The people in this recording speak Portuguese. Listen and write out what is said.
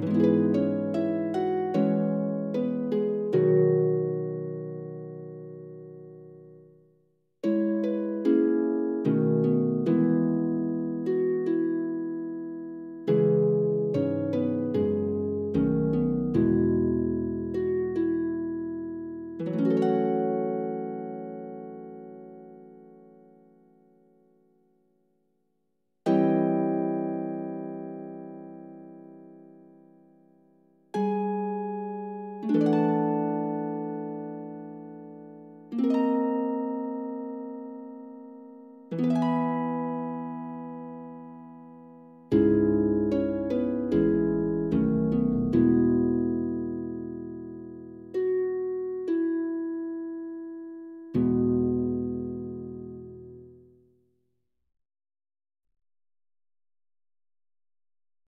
Música